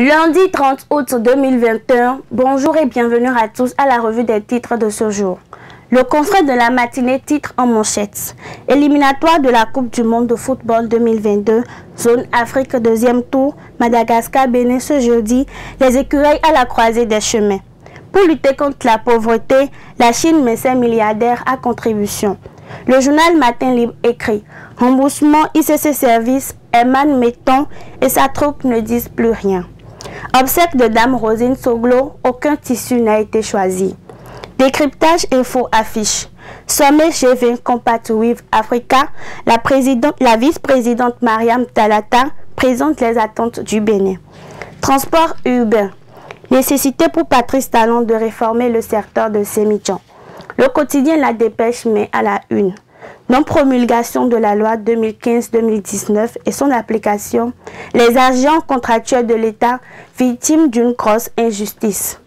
Lundi 30 août 2021, bonjour et bienvenue à tous à la revue des titres de ce jour. Le confrère de la matinée titre en manchette. Éliminatoire de la Coupe du Monde de football 2022, zone Afrique deuxième tour, Madagascar Bénin ce jeudi, les écureuils à la croisée des chemins. Pour lutter contre la pauvreté, la Chine met ses milliardaires à contribution. Le journal Matin Libre écrit Remboursement ICC Service, Eman Metton et sa troupe ne disent plus rien. Obsèque de Dame Rosine Soglo, aucun tissu n'a été choisi. Décryptage info affiche. Sommet G20 Compact with Africa, la, vice-présidente Mariam Talata présente les attentes du Bénin. Transport urbain. Nécessité pour Patrice Talon de réformer le secteur de Sémidjan. Le quotidien La Dépêche met à la une non-promulgation de la loi 2015-2019 et son application, les agents contractuels de l'État victimes d'une grosse injustice.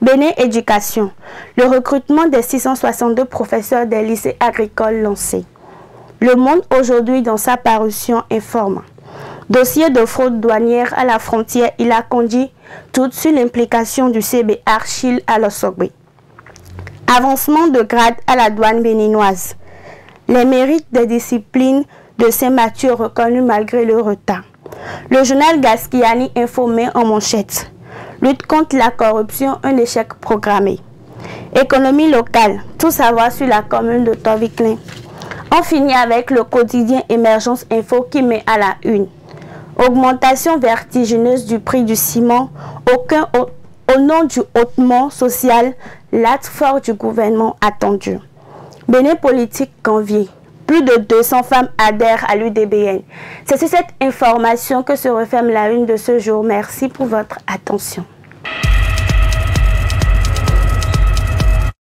Béné Éducation, le recrutement des 662 professeurs des lycées agricoles lancé. Le Monde aujourd'hui dans sa parution informe. Dossier de fraude douanière à la frontière, il a conduit tout sur l'implication du CB Archil à l'Ossogbe. Avancement de grade à la douane béninoise les mérites des disciplines de Saint-Mathieu reconnus malgré le retard. Le journal Gaskiani informé en manchette. Lutte contre la corruption, un échec programmé. Économie locale, tout savoir sur la commune de Toviclin. On finit avec le quotidien Émergence Info qui met à la une. Augmentation vertigineuse du prix du ciment, aucun au, au nom du hautement social, l'acte fort du gouvernement attendu. Bénin politique convié. Plus de 200 femmes adhèrent à l'UDBN. C'est sur cette information que se referme la une de ce jour. Merci pour votre attention.